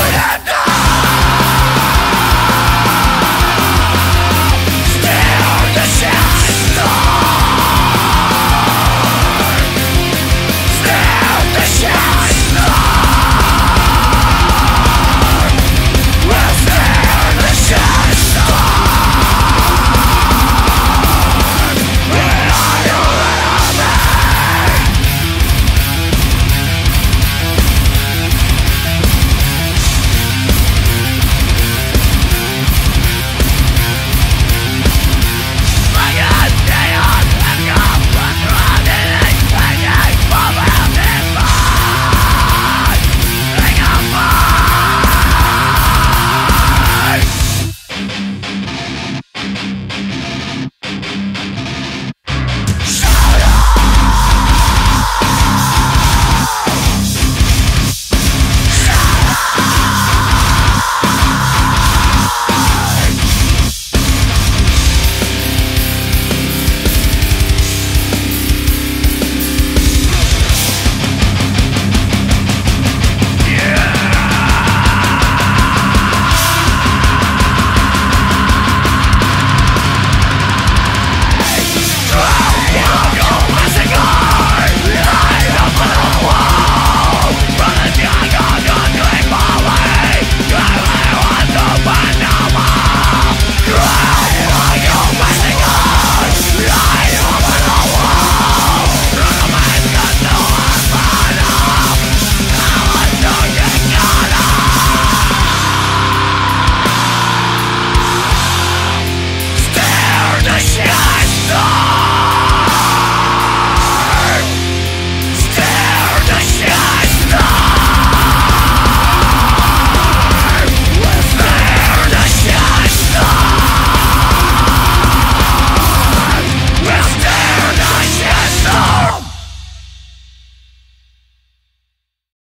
Put out